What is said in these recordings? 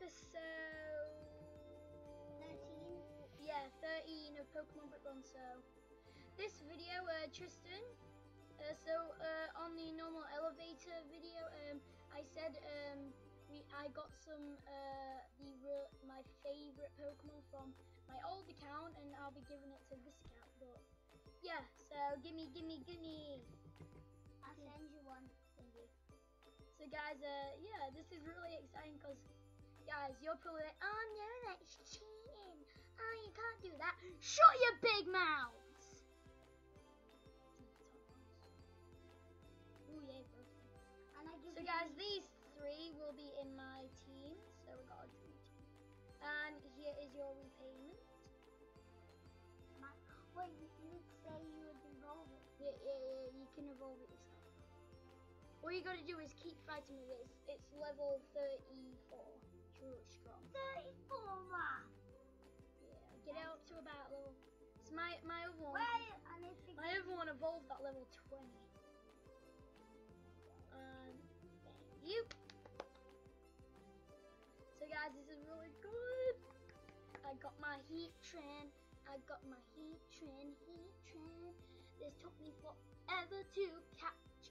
episode 13? Yeah, 13 of Pokemon Brick Bronze. This video, uh, Tristan. Uh, so uh, on the normal elevator video, um, I said um, we I got some uh, the real, my favorite Pokemon from my old account, and I'll be giving it to this account. But yeah, so gimme, gimme, gimme. I'll send you one. Thank you. So guys, uh, yeah, this is really exciting because, guys, you're probably like, oh no, that's cheating. Oh, you can't do that. Shut your big mouths. Ooh, yeah, bro. And I So guys, these three will be in my team. So we got a dream team. And here is your repayment. my, wait, you would say you would evolve it. Yeah, yeah, yeah, you can evolve it yourself. All you gotta do is keep fighting with it. It's, it's level 34. It's 34 man. Yeah, get it up to about level. So my my other one, Wait, and if it my other one evolved at level 20. Um, thank you. So guys, this is really good. I got my heat train. I got my heat train, heat train. This took me forever to catch.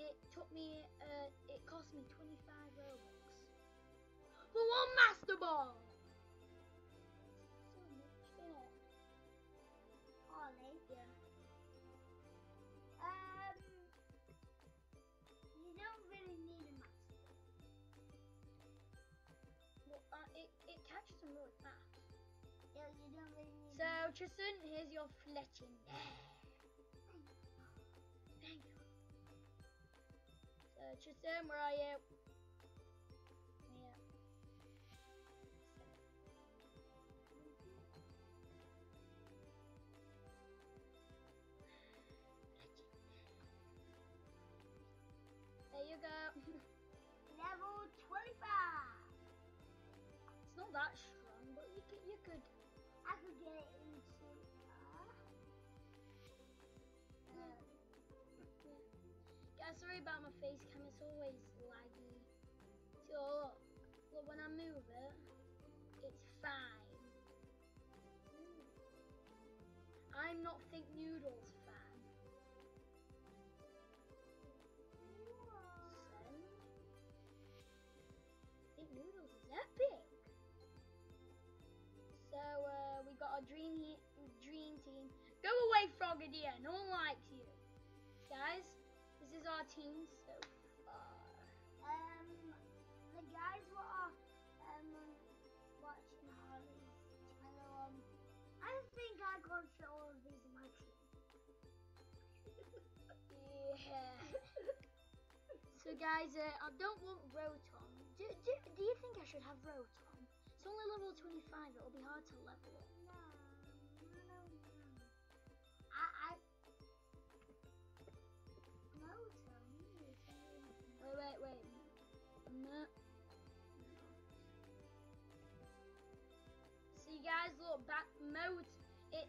It took me, uh, it cost me 25 Robux. For one Master Ball! Ollie, Yeah. um, you don't really need a master. Well, uh, it, it catches them really fast. Yeah, you don't really need So, Tristan, here's your Fletchling. Thank you. So, Tristan, where are you? I could get it into, uh, uh, Guys, sorry about my face cam, it's always laggy. So Go away, Frogadier. No one likes you, guys. This is our team so far. Um, the guys who are um watching Harley's channel, um, I think I can't fit all of these in my team. Yeah. so guys, uh, I don't want Rotom. Do, do, do you think I should have Rotom? It's only level 25. It'll be hard to level it. You guys back. Mot it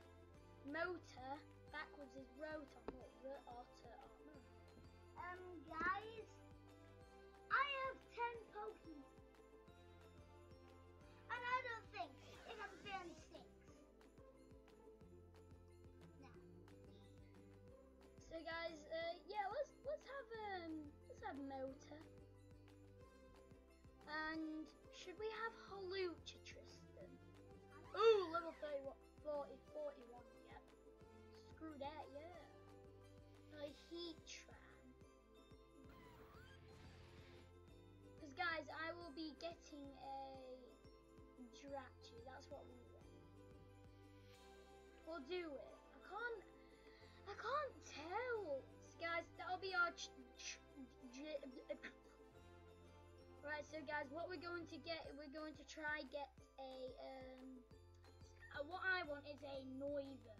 motor backwards is Rotom. Look, rotor. Oh. Um, guys, I have 10 Pokemon. And I don't think it has barely six. No. So guys, uh, yeah, let's let's have um let's have motor. And should we have Hawlucha 40, 41, yep. Screw that, yeah. A Heatran. Because guys, I will be getting a Jirachi, that's what we want. We'll do it. I can't, I can't tell. So guys, that'll be our Right, so guys, what we're going to get, we're going to try get a, um, uh, what I want is a Noivern.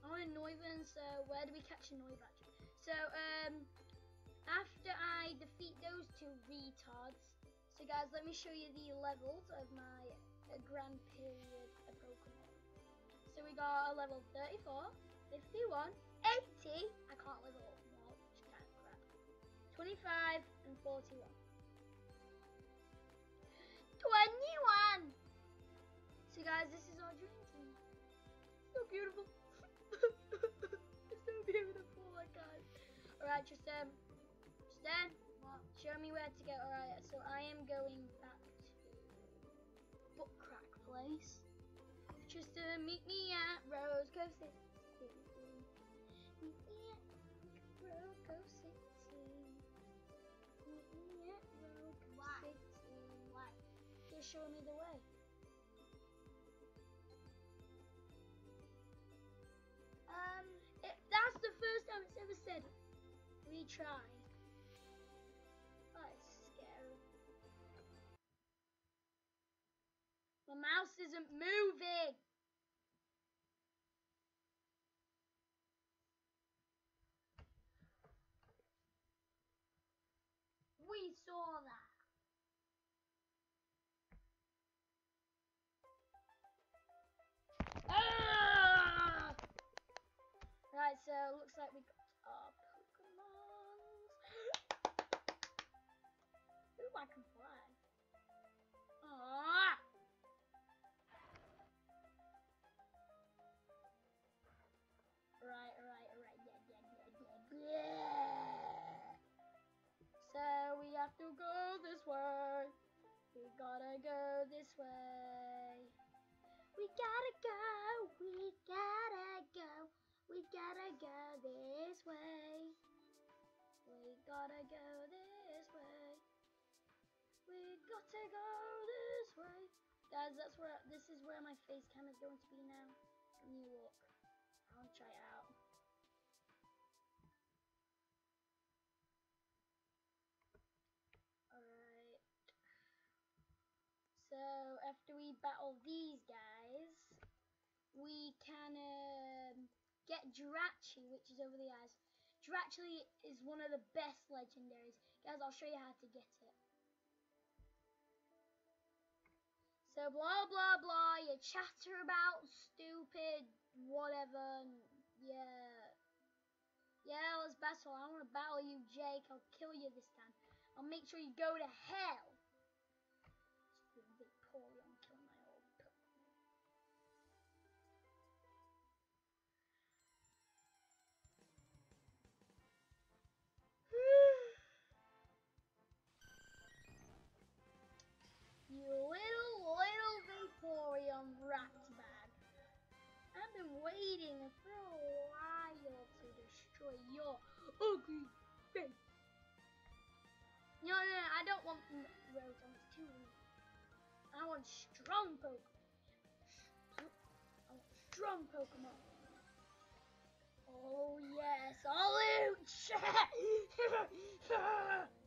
I want a Noivern, so where do we catch a Noivern? So, um, after I defeat those two retards, so guys, let me show you the levels of my uh, Grand Period of Pokemon. So we got a level 34, 51, 80, I can't level up crap. 25 and 41. 21! So guys, this is our dream team. So beautiful. so beautiful, my God. Alright, Tristan. Tristan, What? show me where to go. Alright, so I am going back to Book Crack Place. Tristan, meet me at Rose Cove You're showing me the way. Um, It, that's the first time it's ever said retry. That is scary. My mouse isn't moving. we saw that. So looks like we got our Pokemons. Ooh, I can fly. Ah! Right, right, right. Yeah, yeah, yeah, yeah, yeah. So we have to go this way. We gotta go this way. We gotta go, we gotta go, we gotta go this way. We gotta go this way. We gotta go this way. Guys, that's where this is where my face cam is going to be now. You look? I'll try it out. Alright. So after we battle these guys, we can um, get Jirachi, which is over the eyes. Jirachi is one of the best legendaries. Guys, I'll show you how to get it. So blah blah blah, you chatter about stupid whatever. Yeah. Yeah, let's battle. I want to battle you, Jake. I'll kill you this time. I'll make sure you go to hell. No, no, no, I don't want. It's too weak. I want strong Pokemon. I want strong Pokemon. Oh yes, all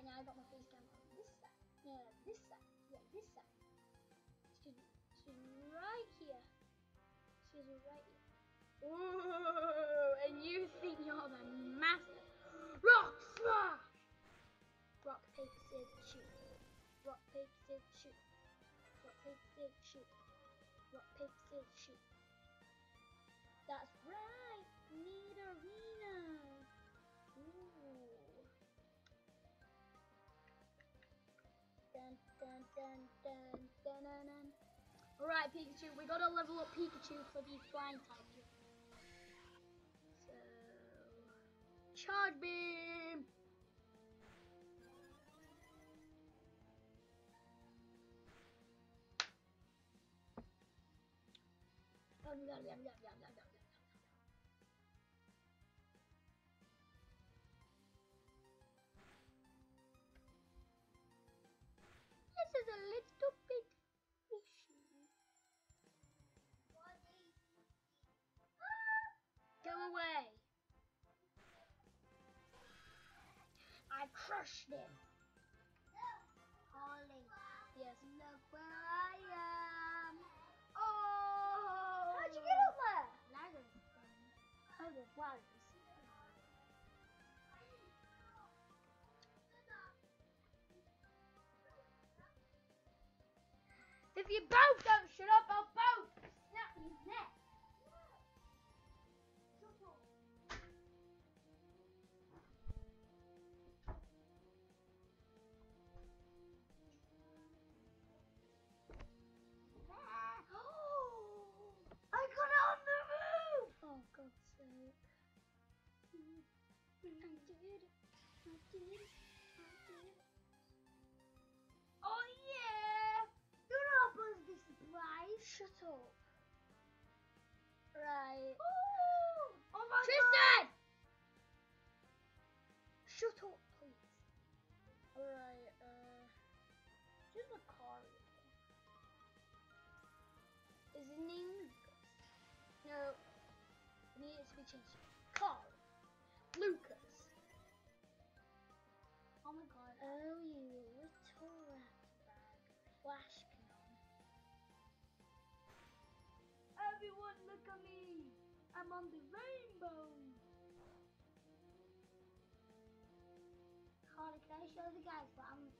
Alright, now I got my face cam on this side. No, this side. Yeah, this side. She's, she's right here. She's right here. Ooh, and you think you're the master. Rock smash! Rock, paper, scissors, shoot. Rock, paper, scissors, shoot. Rock, paper, scissors, shoot. Rock, paper, scissors, shoot. Pikachu. We gotta level up Pikachu for the flying type. So charge beam. This is a little away. I crushed him. Holly, Yes. look where I am. Oh! How'd you get up there? Oh, the. If you both don't shut up, I'll both snap your neck. Oh yeah! You're not supposed to be surprised. Shut up. Right. Oh, oh my Tristan! Shut up, please. Alright, uh. Just a car. Is his name Lucas? No. It needs to be changed. Flash cannon. Everyone look at me! I'm on the rainbow! Carly, can I show the guys what I'm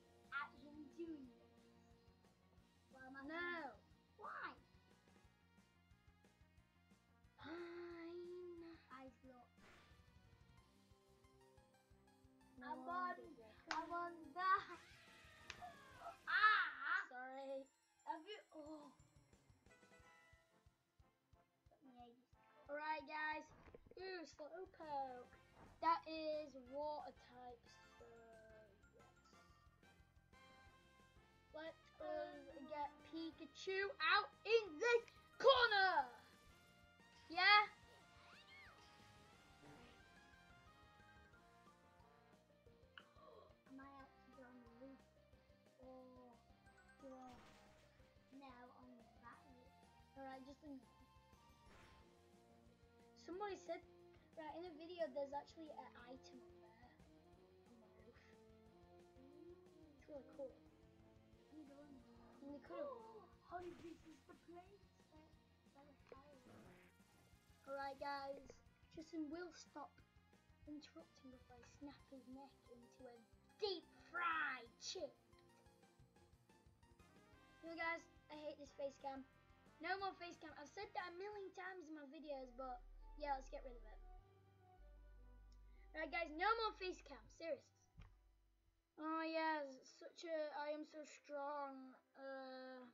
Slowpoke. That is water type, so yes. Let us get Pikachu out in this corner. Yeah? Am I actually on the roof? Or you're now on that roof? Alright, just a Somebody said, right, in the video, there's actually an item up there on the roof. It's really cool. And they could have. Honey, this is the place. That Alright, guys, Tristan will stop interrupting before I snap his neck into a deep fried chip. You guys, I hate this face cam. No more face cam. I've said that a million times in my videos, but yeah, let's get rid of it. Alright, guys, no more face cam. Serious. Oh, yes, such a. I am so strong. Uh.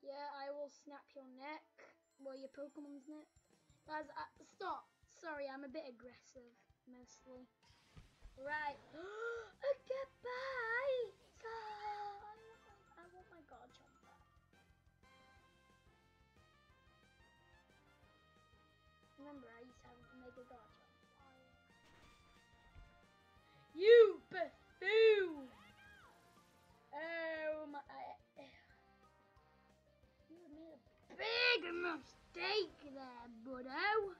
Yeah, I will snap your neck. Well, your Pokemon's neck. Guys, uh, stop. Sorry, I'm a bit aggressive, mostly. Right. a goodbye. You buffoon! Oh my. You made a big mistake there, buddo.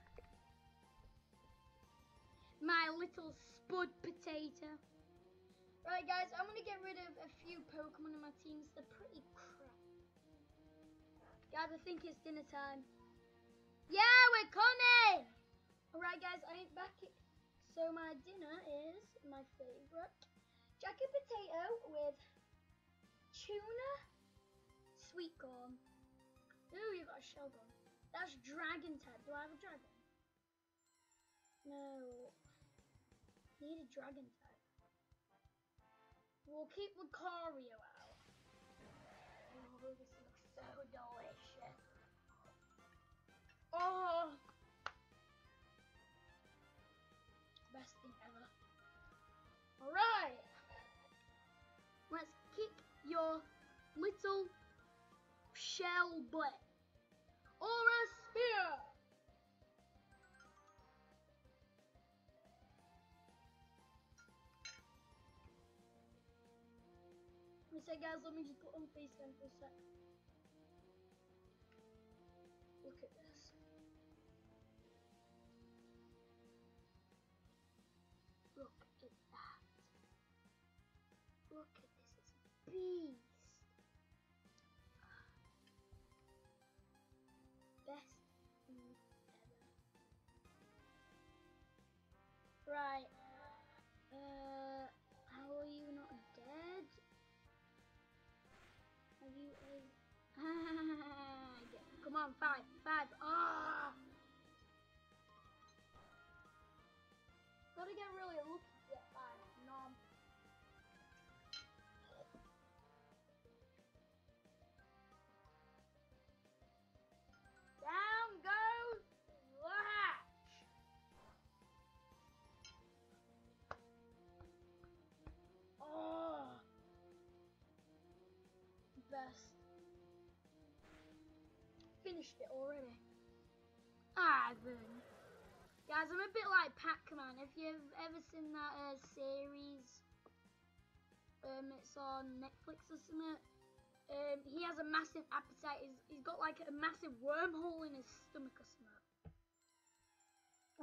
My little spud potato. Right, guys, I'm gonna get rid of a few Pokemon in my teams. They're pretty crap. Guys, I think it's dinner time. Yeah, we're coming! Alright, guys, I ain't back. So, my dinner is my favourite jacket potato with tuna, sweet corn. Ooh, you got a Shelgon. That's dragon type. Do I have a dragon? No. Need a dragon type. We'll keep Lucario out. Oh, this looks so delicious. Oh! Your little shell butt. Or a spear! One sec, guys, let me just put on. Five, five. Ah! Finished it already. Ah, then. Guys, I'm a bit like Pac-Man. If you've ever seen that uh, series, um, it's on Netflix or something. Um, he has a massive appetite. He's, he's got like a massive wormhole in his stomach or something.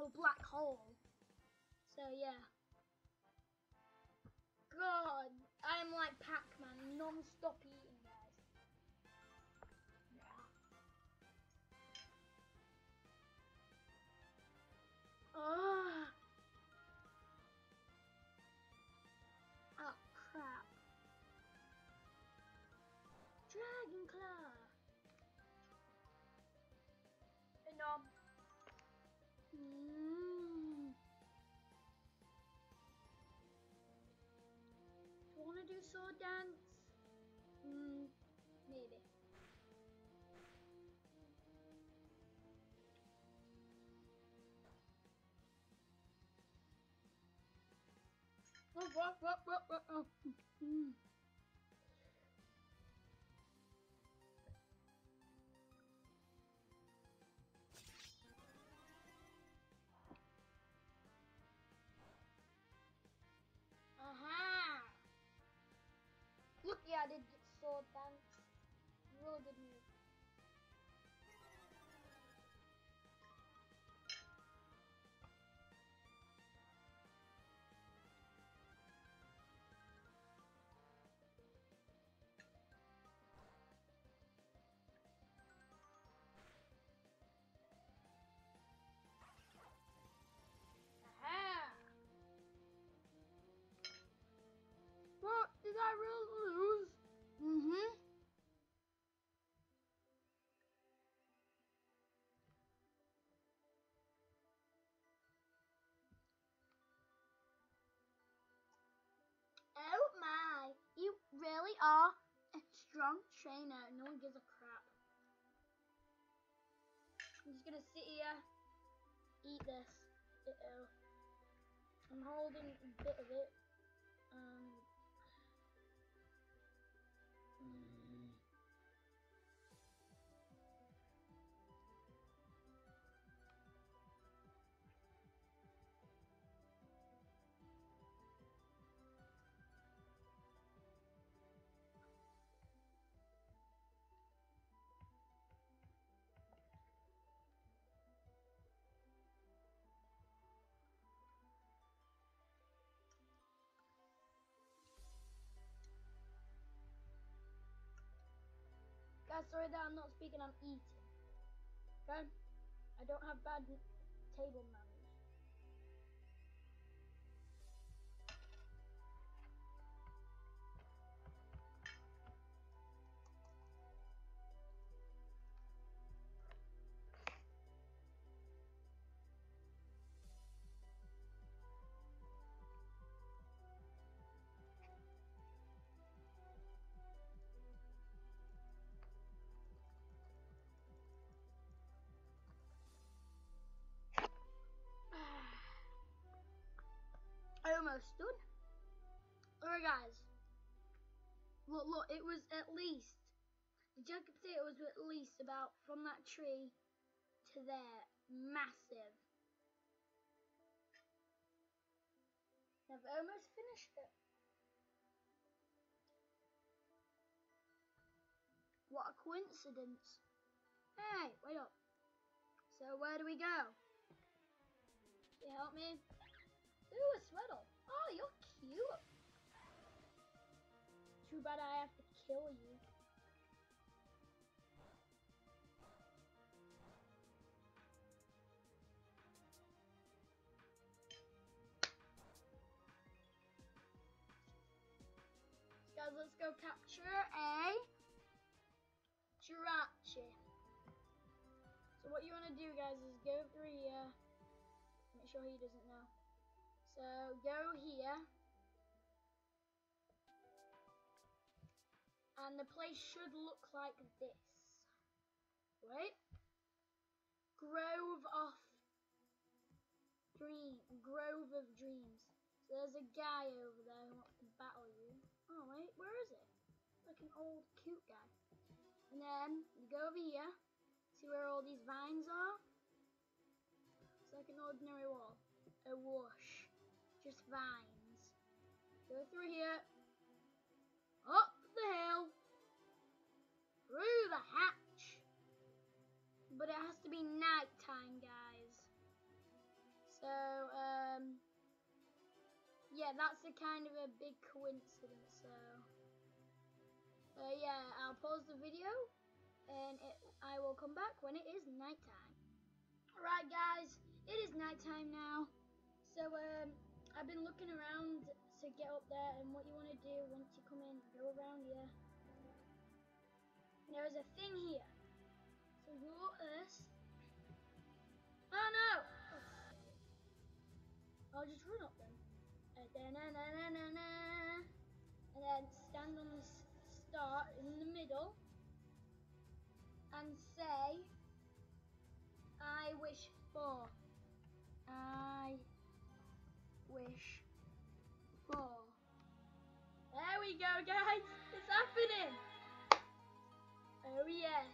Or black hole. So yeah. God, I am like Pac-Man, non-stop eating, Oh. Oh, what, what, oh. Mm. Aha! Look, yeah, I did sword dance. Really good move. I really lose? Mm-hmm. Oh my, you really are a strong trainer. No one gives a crap. I'm just gonna sit here, eat this. Uh-oh. I'm holding a bit of it. Guys, sorry that I'm not speaking, I'm eating. Okay? I don't have bad table manners. Done. Alright guys. Look, look, it was at least the jacket potato was at least about from that tree to there. Massive. I've almost finished it. What a coincidence. Hey, wait up. So where do we go? Can you help me? Ooh, a sweater. Oh, you're cute. Too bad I have to kill you. Guys, let's go capture a Jirachi. So what you want to do, guys, is go through here. Make sure he doesn't know. So go here. And the place should look like this. Right? Grove of Dream Grove of Dreams. So there's a guy over there who wants to battle you. Oh wait, where is it? Like an old cute guy. And then you go over here. See where all these vines are? It's like an ordinary wall. A whoosh. Just vines. Go through here. Up the hill. Through the hatch. But it has to be nighttime, guys. So, um, yeah, that's a kind of a big coincidence. So, uh, yeah, I'll pause the video and it, I will come back when it is nighttime. Alright guys, it is nighttime now. So um, I've been looking around to get up there and what you want to do once you come in, go around here. There is a thing here. So look at this. Oh no! I'll just run up them. Then, uh, and then stand on the start in the middle and say, I wish for. I wish for. There we go, guys. It's happening. Oh, yes.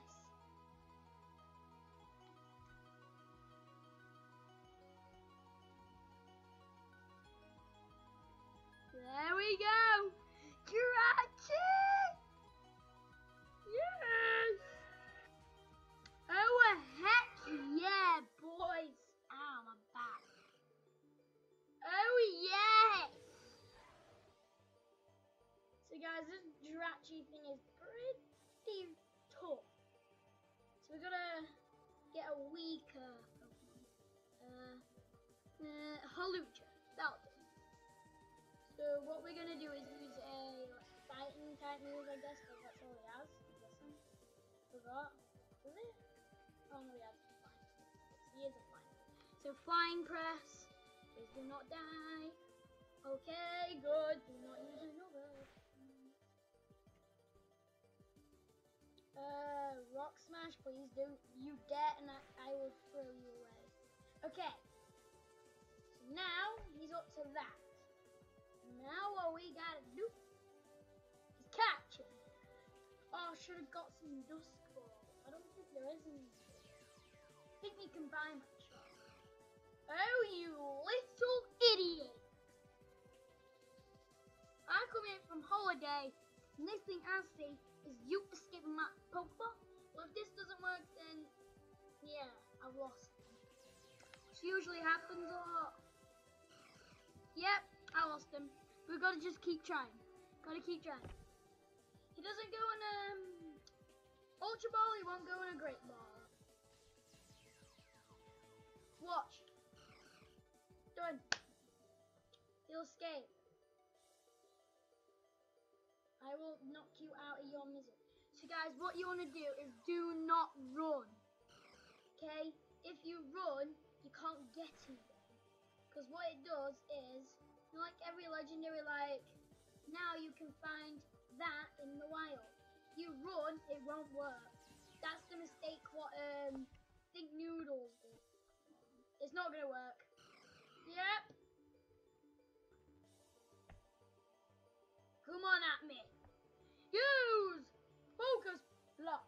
There we go. Guys, this Jirachi thing is pretty tough. So we're gonna get a weaker. Uh, uh, Hawlucha. That'll do. So what we're gonna do is use a fighting type move, I guess, because that's all he has. I'm guessing. Forgot. Was it? Oh no, he has flying. He is a flying. So flying press. Please do not die. Okay, good. Do not use another. Uh, rock smash, please don't you dare, and I, I will throw you away. Okay. So now he's up to that. Now what we gotta do is catch him. Oh, I should have got some dusk ball. I don't think there is any. I think we can buy much. Oh, you little idiot! I come in from holiday, and this thing I see is you escaping my Pokeball. Well, if this doesn't work, then yeah, I've lost. This usually happens a lot. Yep, I lost him. We've got to just keep trying. Got to keep trying. He doesn't go in um Ultra Ball. He won't go in a Great Ball. Watch. Done. He'll escape. I will knock you out of your misery. So guys, what you want to do is do not run. Okay? If you run, you can't get anything. Because what it does is, you know, like every legendary, like, now you can find that in the wild. You run, it won't work. That's the mistake what um ThinkNoodles did. It's not gonna work. Yep. Come on at me. Use focus block.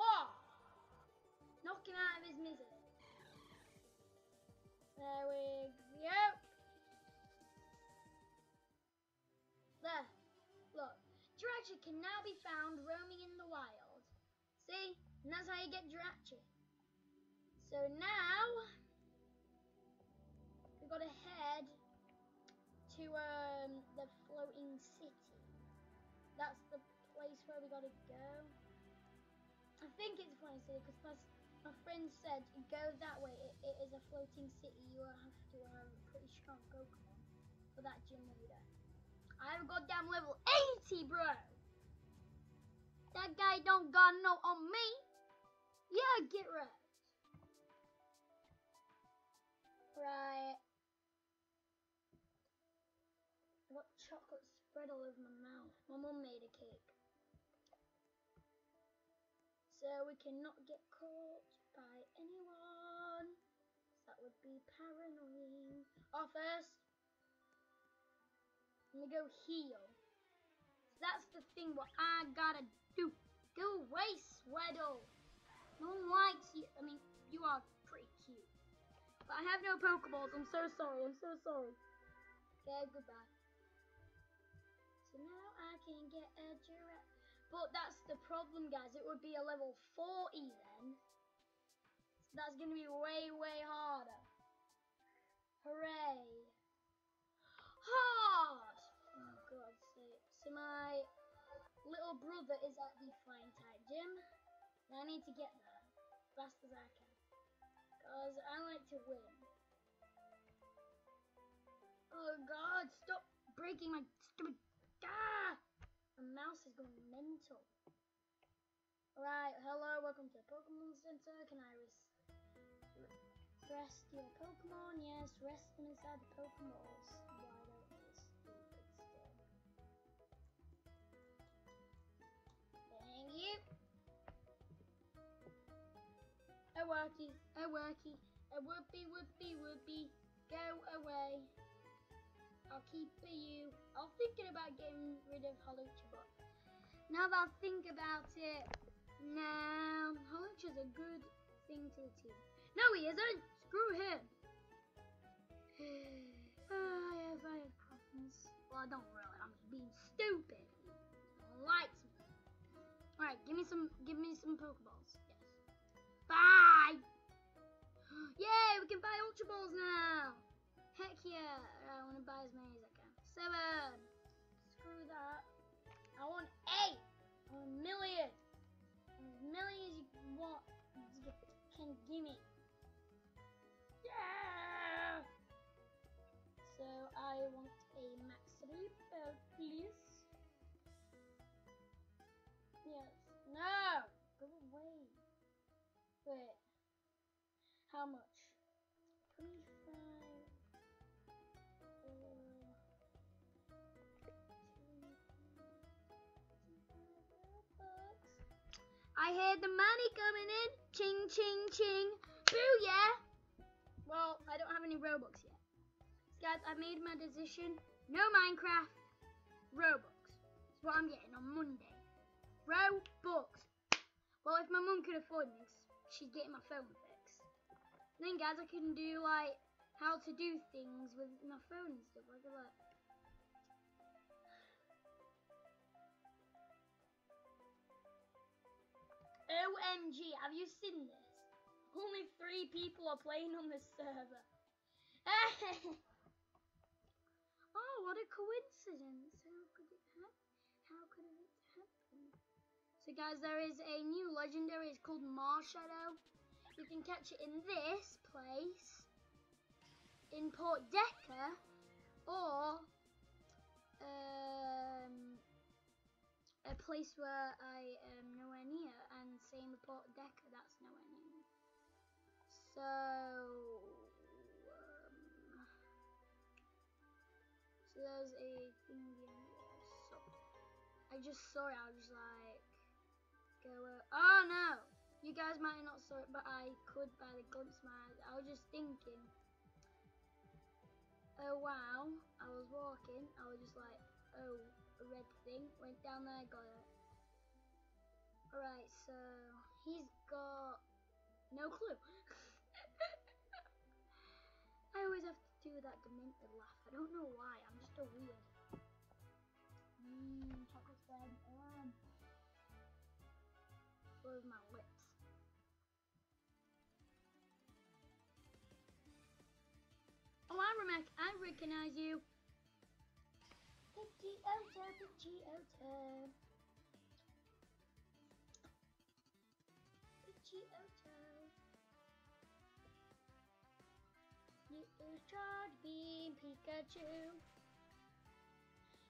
Ha! Knock him out of his misery. There we go. There. Look. Jirachi can now be found roaming in the wild. See? And that's how you get Jirachi. So now we've got to head to um, the floating city. That's the where we gotta go. I think it's a floating city because my, my friend said go that way. It, it is a floating city. You have to have a pretty strong Pokemon for that gym leader. I have a goddamn level 80, bro. That guy don't got no on me. Yeah, get ready. Right. I got chocolate spread all over my mouth. My mum made a So we cannot get caught by anyone. That would be paranoid. Off first. Let me go heal. That's the thing what I gotta do. Go away, Sewaddle. No one likes you. I mean, you are pretty cute. But I have no Pokeballs. I'm so sorry. I'm so sorry. Okay, goodbye. So now I can get a giraffe. But that's the problem, guys. It would be a level 40 then. So that's going to be way, way harder. Hooray. Hard! Oh, God's sake. So my little brother is at the flying type gym. And I need to get there as fast as I can. Because I like to win. Oh god, stop breaking my stupid... Ah! My mouse is going mental. Alright, hello, welcome to the Pokemon Center. Can I rest, rest your Pokemon? Yes, rest them inside the Pokeballs. Why don't they stupid still? Thank you. A worky, a worky, a whoopee whoopee whoopee. Go away. I'll keep you. I was thinking about getting rid of Hawlucha, but now that I think about it, now Hawlucha's a good thing to the team. No, he isn't. Screw him. oh, I have, I have problems. Well, I don't really. I'm just being stupid. Likes me. All right, give me some. Give me some Pokeballs. Yes. Bye. Yay! We can buy Ultra Balls now. Heck yeah! I want to buy as many as I can. Seven! Screw that. I want eight! I want a million! As many as you want, you can give me. Yeah! So I want a max belt, uh, please. Yes. No! Go away. Wait. How much? I heard the money coming in. Ching, ching, ching. Booyah! Well, I don't have any Robux yet. So guys, I made my decision. No Minecraft. Robux. That's what I'm getting on Monday. Robux. Well, if my mum could afford me, she's getting my phone fixed. then, guys, I can do, like, how to do things with my phone and stuff. Like that. OMG, have you seen this? Only three people are playing on this server. oh, what a coincidence. How could it happen? How could it happen? So guys, there is a new legendary. It's called Marshadow. You can catch it in this place, in Port Decca, or um, a place where I am nowhere near, same with Port Decca, that's nowhere. So, um, so there's a thing there. So, I just saw it, I was like, go, uh, oh no! You guys might not saw it, but I could by the glimpse of my eyes. I was just thinking, oh wow, I was walking, I was just like, oh, a red thing, went down there, got it. Alright, so he's got no clue. I always have to do that demented laugh. I don't know why, I'm just a weird. Mmm, chocolate spread. Um, close my lips. Oh, I, rem- I recognize you. Pidgeotto, Pidgeotto. Pidgeotto. Charge Beam Pikachu.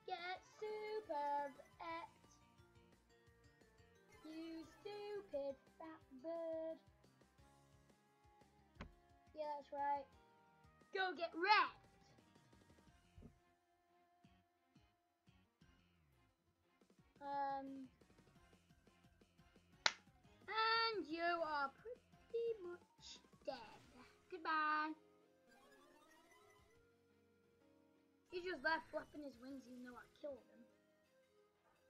Get Super X. You stupid fat bird. Yeah, that's right. Go get wrecked. Um, and you are pretty much dead. Goodbye. He's just there flapping his wings even though I killed him.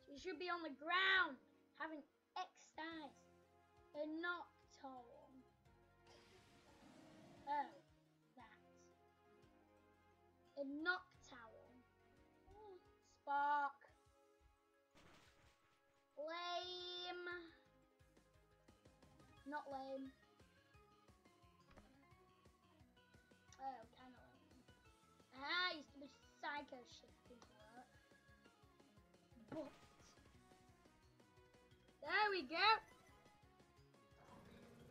So he should be on the ground having exercise. Oh, A noctowl. Oh, that. A. Oh, Spark. Lame. Not lame. Psycho shifting work. But there we go.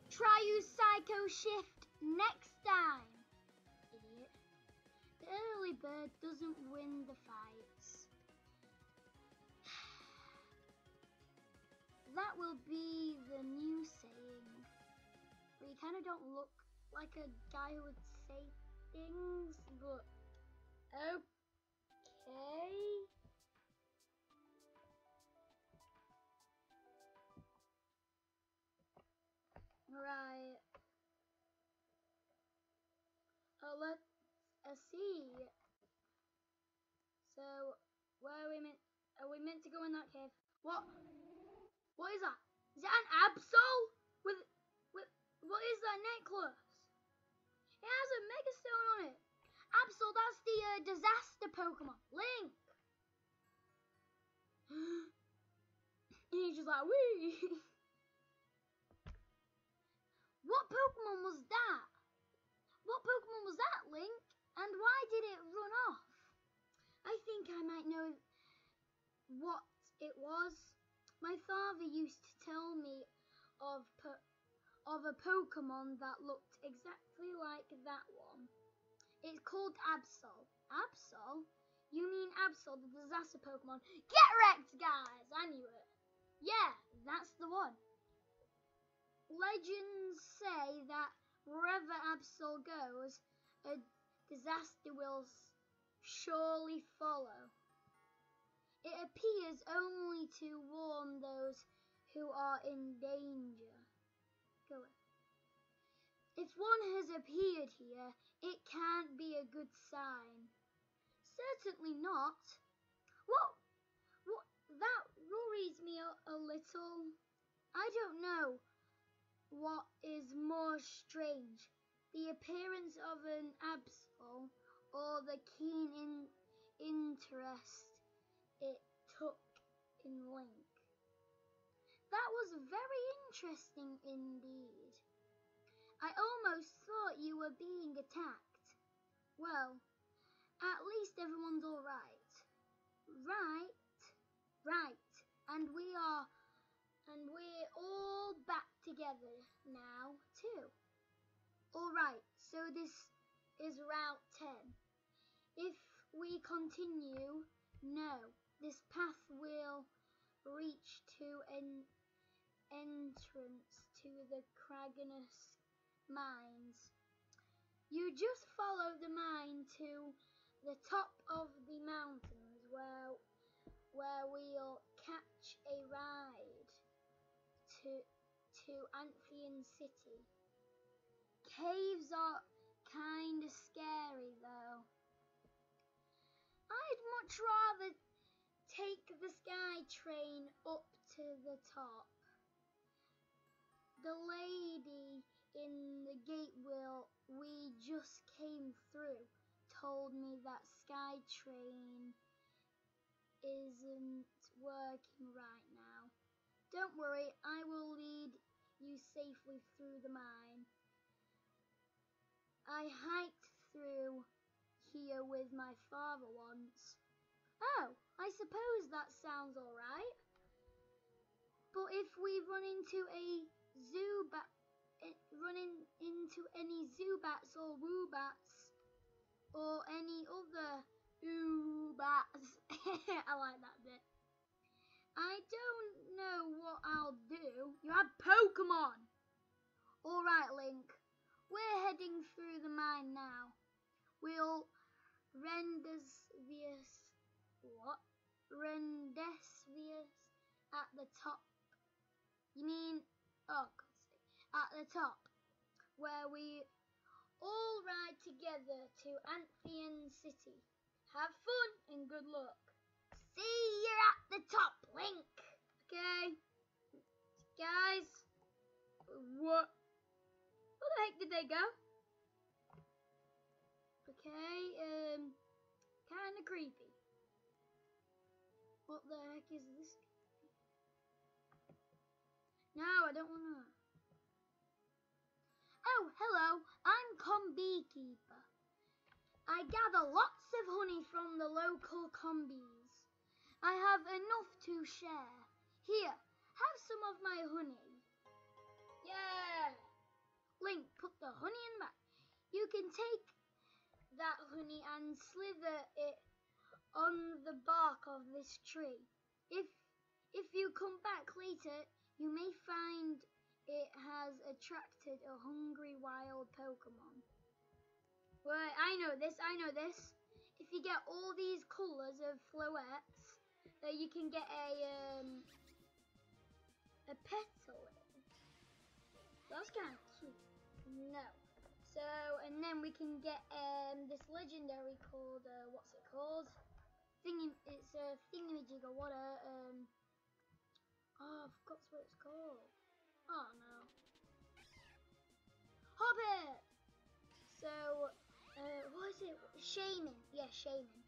Try use psycho shift next time. Idiot. The early bird doesn't win the fights. That will be the new saying. But you kind of don't look like a guy who would say things, but okay. Right. Uh, let's uh, see. So, where are we meant? Are we meant to go in that cave? What? What is that? Is that an Absol? With, with, what is that necklace? It has a Megastone on it. Absol, that's the uh, disaster Pokemon. Link. and he's just like, wee. what Pokemon was that? What Pokemon was that, Link? And why did it run off? I think I might know what it was. My father used to tell me of of a Pokemon that looked exactly like that one. It's called Absol. Absol? You mean Absol, the disaster Pokemon? Get wrecked, guys! I knew it. Yeah, that's the one. Legends say that wherever Absol goes, a disaster will surely follow. It appears only to warn those who are in danger. Go away. If one has appeared here, it can't be a good sign. Certainly not. What? What? That worries me a, little. I don't know what is more strange, the appearance of an Absol or the keen in, interest it took in Link. That was very interesting indeed. I almost thought you were being attacked. Well, at least everyone's alright. Right, right, and we are, and we're all back together now, too. Alright, so this is Route 10. If we continue, no, this path will reach to an entrance to the Cragonos mines. You just follow the mine to the top of the mountains where where we'll catch a ride to to Anthian City. Caves are kinda scary though. I'd much rather take the sky train up to the top. The lady in the gate will we just came through told me that sky train isn't working right now. Don't worry, I will lead you safely through the mine. I hiked through here with my father once. Oh, I suppose that sounds alright. But if we run into a zoo run in, into any Zubats or Woobats, or any other Oobats, I like that bit. I don't know what I'll do. You have Pokemon! Alright, Link. We're heading through the mine now. We'll Rendesvius. What? Rendesvius at the top. You mean, oh, at the top, where we all ride together to Anthian City. Have fun and good luck. See you at the top, Link. Okay, guys. What? Where the heck did they go? Okay, um, kind of creepy. What the heck is this? No, I don't want to. Oh, hello, I'm Com Beekeeper. I gather lots of honey from the local combees. I have enough to share. Here, have some of my honey. Yeah! Link, put the honey in the bag. You can take that honey and slither it on the bark of this tree. If if you come back later, you may find it has attracted a hungry wild Pokemon. Wait, I know this, I know this. If you get all these colours of floettes, uh, you can get a um, a petal. That's kind of cute. No. So, and then we can get um, this legendary called, uh, what's it called? Thingy, it's a thingamajig or what a, um, oh, I forgot what it's called. Oh no. Hobbit! So, uh, what is it? Shaymin. Yeah, Shaymin.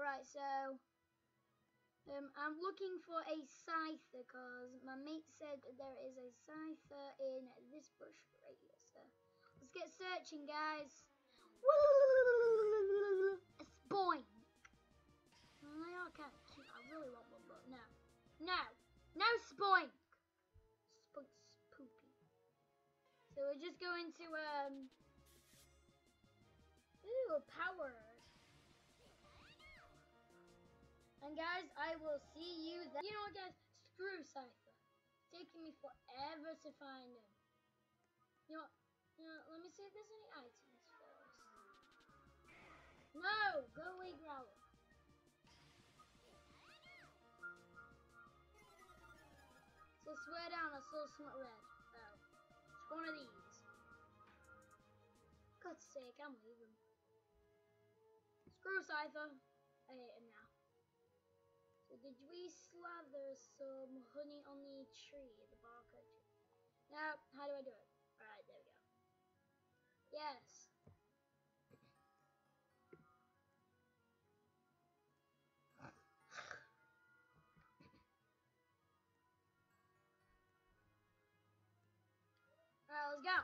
Right, so, um, I'm looking for a Scyther because my mate said there is a Scyther in this bush right here. So, let's get searching, guys. A spoink. Are kind of cute. I really want one, but no. No. No spoink. Spoink's poopy. So we're just going to, um... Ooh, power. And guys, I will see you then. You know what, guys? Screw Scyther. Taking me forever to find him. You know? You know, let me see if there's any items first. No! Go away, Growler. So swear down, I saw something red. Oh. It's one of these. God's sake, I'm leaving. Screw Scyther. I hate him now. So did we slather some honey on the tree, the the tree? Now, how do I do it? Alright, there we go. Yes. Go.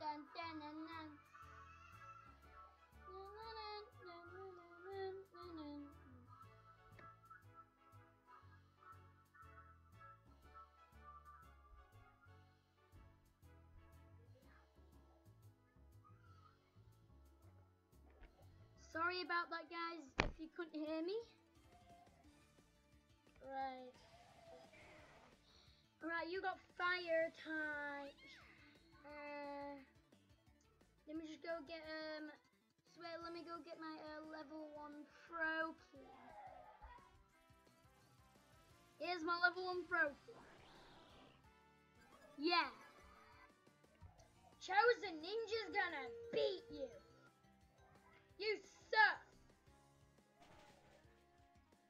Dun, dun, dun, dun. Sorry about that, guys, if you couldn't hear me. Right. Alright, you got fire type. Uh, let me just go get, um, swear, let me go get my uh, level 1 pro key. Here's my level 1 pro key. Yeah. Chosen Ninja's gonna beat you. You suck.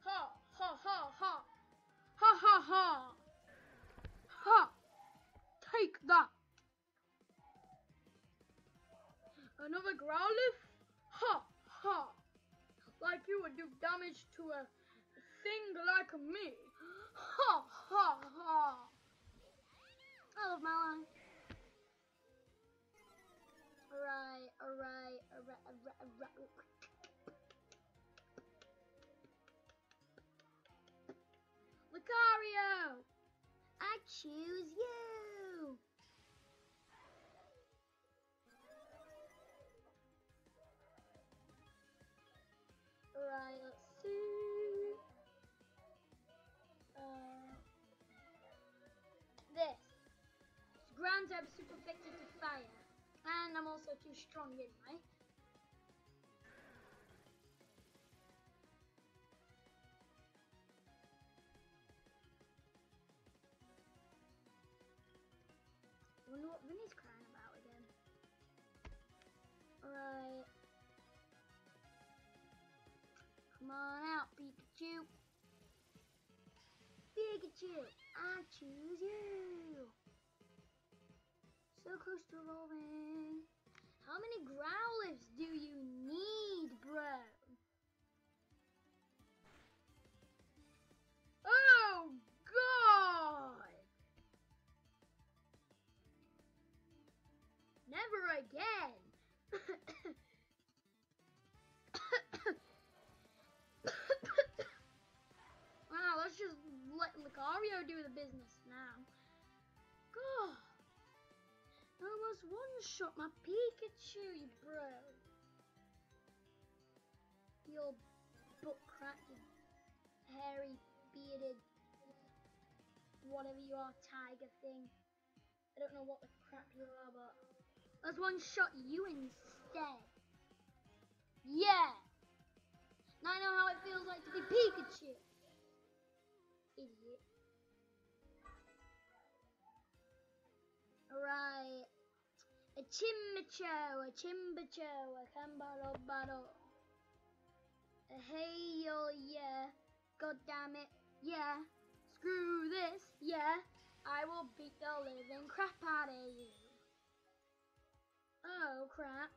Ha ha ha. Ha ha ha. Ha. Another Growlithe? Ha ha. Like you would do damage to a thing like me. Ha ha ha. I love my life. Alright, alright, alright, alright, alright. Lucario! I choose you! ground I'm super effective to fire. And I'm also too strong anyway. I wonder what Vinny's crying about again. Right, Come on out, Pikachu. Pikachu, I choose you. So close to evolving. How many Growlithes do you need, bro? Oh, God! Never again! wow, let's just let Lucario do the business now. God! Almost one-shot my Pikachu, you bro. Your butt crack, you hairy, bearded, whatever you are, tiger thing. I don't know what the crap you are, but let's one-shot you instead. Yeah! Now I know how it feels like to be Pikachu. Idiot. Alright. A Chimmacho, a Chimbacho, a Cambaro Baro. A Hail, oh, yeah. God damn it, yeah. Screw this, yeah. I will beat the living crap out of you. Oh crap.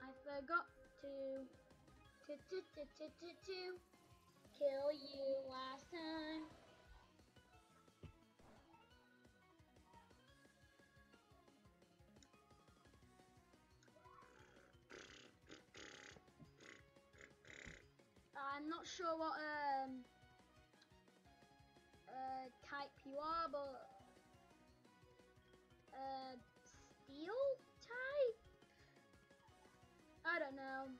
I forgot to to to to to to, to kill you last time. Sure what um uh type you are, but uh steel type? I don't know.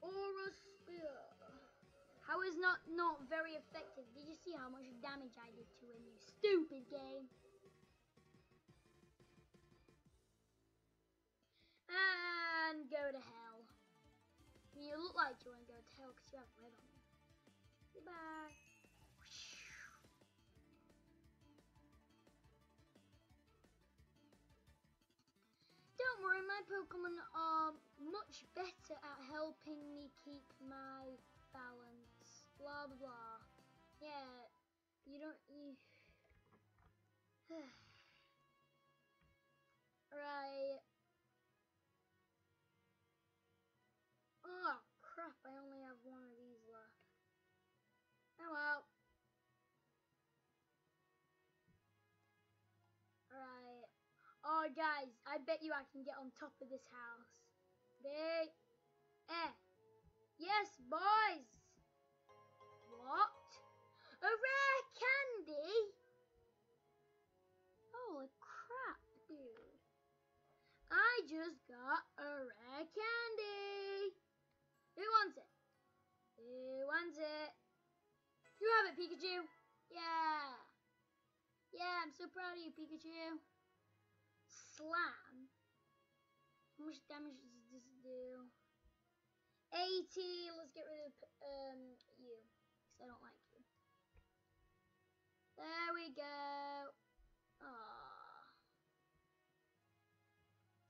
Aura Sphere. How is not not very effective? Did you see how much damage I did to him, you stupid game? And go to hell. I mean, you look like you want to go to hell because you have red on you. Goodbye. Don't worry, my Pokemon are much better at helping me keep my balance. Blah blah blah. Yeah, you don't. You... right. Oh well. Right. Oh, guys, I bet you I can get on top of this house. They, eh, yes, boys. What? A rare candy? Holy crap, dude. I just got a rare candy. Who wants it? Who wants it? You have it, Pikachu. Yeah. Yeah, I'm so proud of you, Pikachu slam. How much damage does this do? 80. Let's get rid of um you, because I don't like you. There we go. Ah.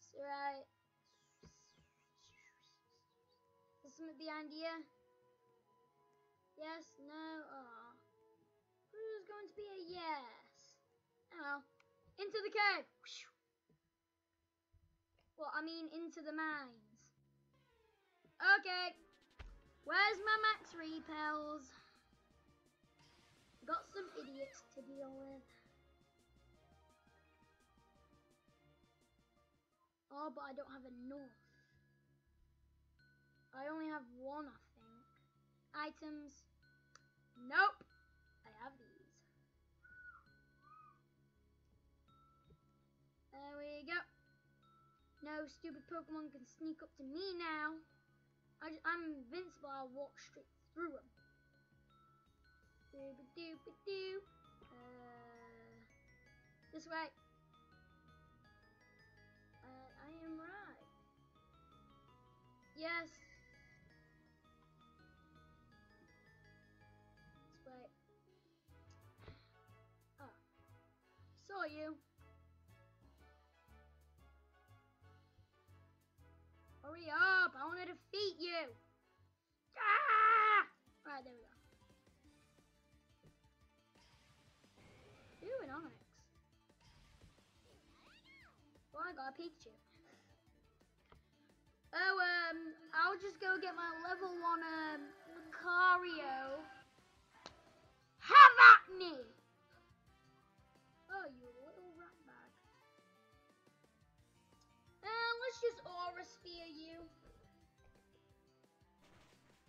It's right. Is something behind here? Yes, no, ah. Who's going to be a yes? Oh, into the cave. Well, I mean into the mines. Okay. Where's my max repels? Got some idiots to deal with. Oh, but I don't have enough. I only have one, I think. Items. Nope. I have these. There we go. No stupid Pokemon can sneak up to me now. I am invincible. I'll walk straight through them. Dooba dooba doo. Uh, this way. Uh, I am right. Yes. saw you. Hurry up, I want to defeat you. Ah! Alright, there we go. Ooh, an Onix. Well, I got a Pikachu. Oh, um, I'll just go get my level one, um, Lucario. Have at me! Oh, you let's just aura sphere you.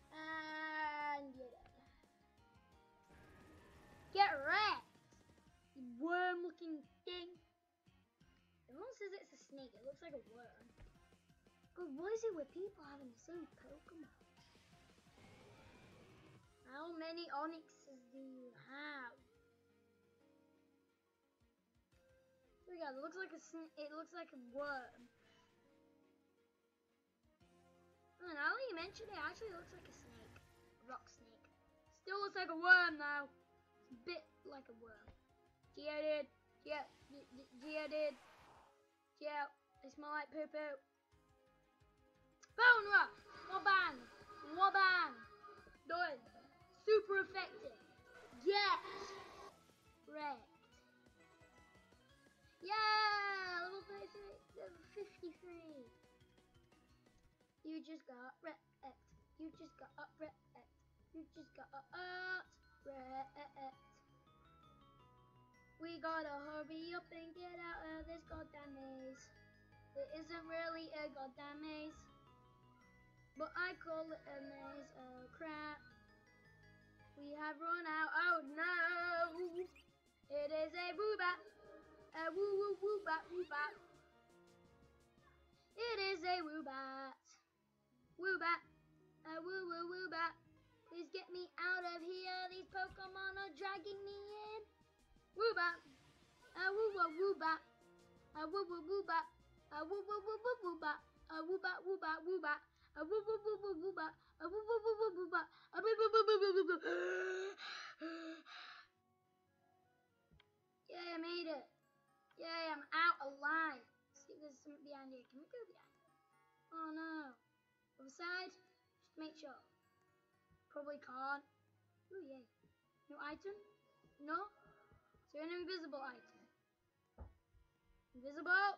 And you're dead. Get wrecked! You worm looking thing. Everyone says it's a snake, it looks like a worm. But what is it with people having the same Pokemon? How many Onixes do you have? My god, it looks like a it looks like a worm. Oh, now that you mention it, it actually looks like a snake. A rock snake. Still looks like a worm though. It's a bit like a worm. Geodude. Geo, Geodude. Geo, they smell like poo poo. Bone rush. Wabang. Wabang. Done. Super effective. Get wrecked. Yeah, level 36, level 53. You just got wrecked. You just got wrecked. You just got wrecked. We gotta hurry up and get out of this goddamn maze. It isn't really a goddamn maze. But I call it a maze. Oh crap. We have run out. Oh no! It is a woobat. A woo woo woobat woobat. It is a woobat. Woobat. A woo woo woobat. Please get me out of here. These Pokemon are dragging me in. Woobat. A woo woo woobat. A woo woo woobat. A woo woo woo woo woobat. A woobat woobat woobat. A woo woo woo woo woobat. A woo woo woo woo woobat. A woo woo woo woo woo woo. Yay, I made it. Yay, I'm out alive. See if there's something behind here. Can we go behind here? Oh no. Other side? Just make sure. Probably can't. Oh yay. No item? No? So an invisible item. Invisible.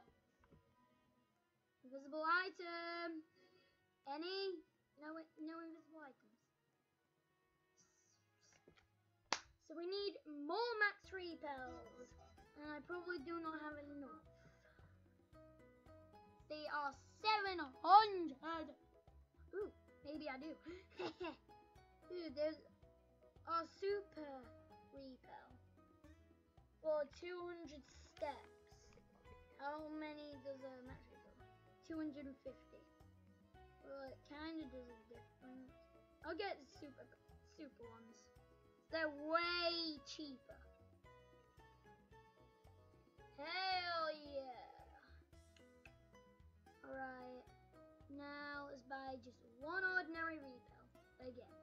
Invisible item. Any? No, no invisible items. So we need more max repels. And I probably do not have enough. They are 700. Maybe I do. Ooh, there's a super repel for 200 steps. How many does a max repel? 250. Well, it kind of does a difference. I'll get super super ones. They're way cheaper. Hell yeah! Alright, now buy just one ordinary repel again.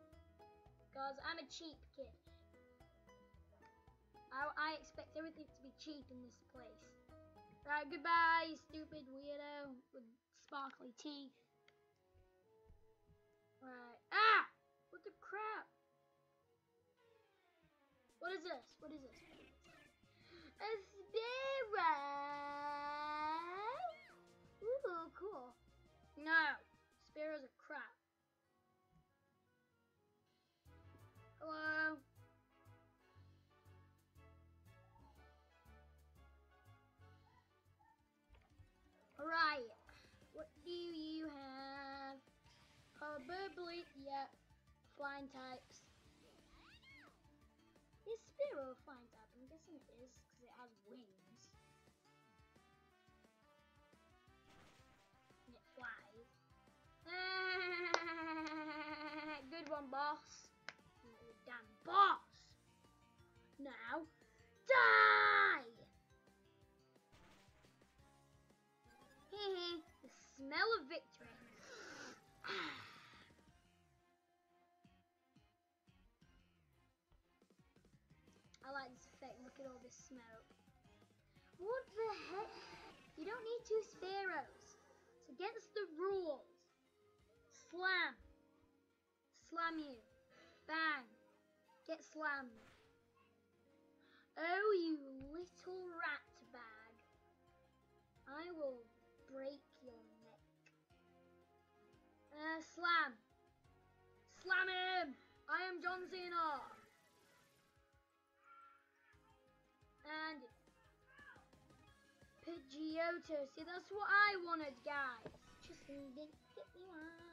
Because I'm a cheap kid. I, I expect everything to be cheap in this place. Right, goodbye, stupid weirdo with sparkly teeth. Right. Ah! What the crap? What is this? What is this? A sparrow! Ooh, cool. No, sparrows are crap. Hello? Right. What do you have? Probably, yeah, flying types. Is Sparrow a flying type? I'm guessing it is because it has wings. One, boss. You damn boss. Now, die! Hehe, the smell of victory. I like this effect. Look at all this smoke. What the heck? You don't need two sparrows. It's against the rules. Slam. Slam you. Bang. Get slammed. Oh, you little rat bag. I will break your neck. Uh, slam. Slam him. I am John Cena. And Pidgeotto. See, that's what I wanted, guys. Just didn't get me one.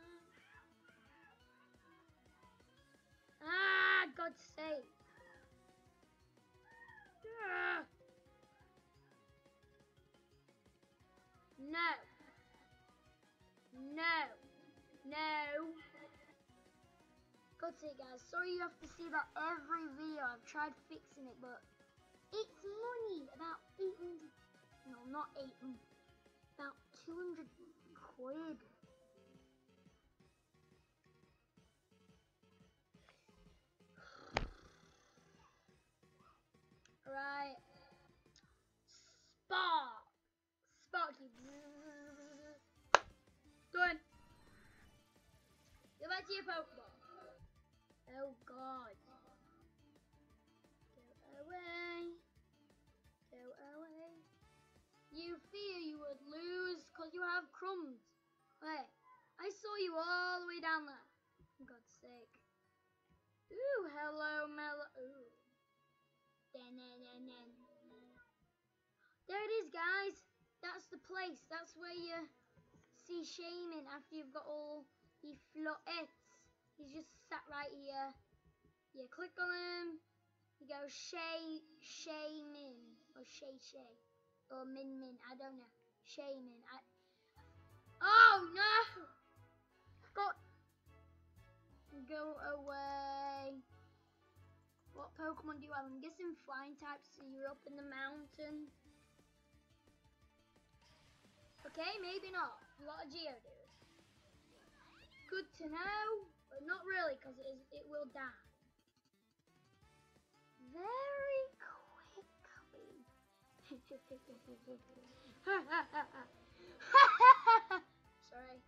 Ah, God's sake. Ah. No. No. No. God's sake, guys. Sorry you have to see that every video. I've tried fixing it, but it's money. About 800. No, not 800. About 200 quid. Right. Spark. Sparky. Done. Go back to your Pokemon. Oh God. Go away. Go away. You fear you would lose because you have crumbs. Wait, I saw you all the way down there. For God's sake. Ooh, hello, Mellow. Ooh. There it is, guys. That's the place. That's where you see Shaymin after you've got all the floettes. He's just sat right here. You click on him. You go Shay Shaymin or Shay Shay or Min Min. I don't know. Shaymin. I. Oh no! Got. Go away. What Pokemon do you have? I'm guessing flying types, so you're up in the mountain. Okay, maybe not. A lot of Geodude. Good to know, but not really, because it, will die. Very quickly. Sorry.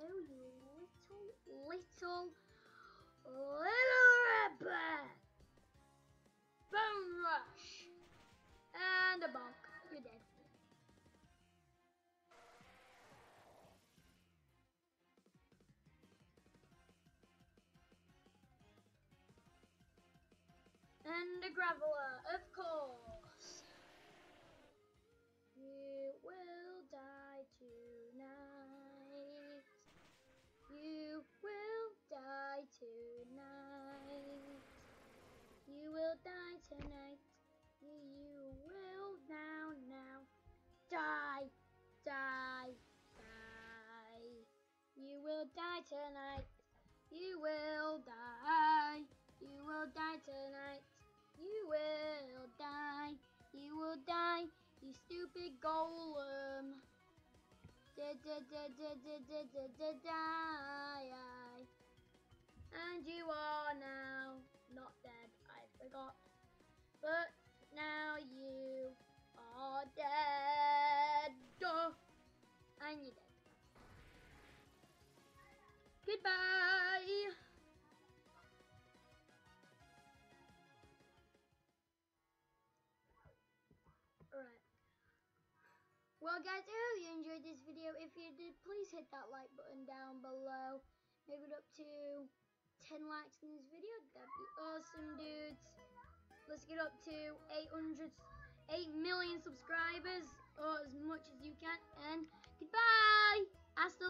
Oh, you little Little And Graveler, of course. You will die tonight. You will die tonight. You will die tonight. You will now, now. Die, die, die. You will die tonight. You will die. You will die tonight. You will die. You will die. You stupid golem. Die. And you are now not dead. I forgot. But now you are dead. Duh. And you're dead. Goodbye. Well guys, I hope you enjoyed this video. If you did, please hit that like button down below. Make it up to 10 likes in this video. That'd be awesome, dudes. Let's get up to 800, 8 million subscribers, or as much as you can. And goodbye! Hasta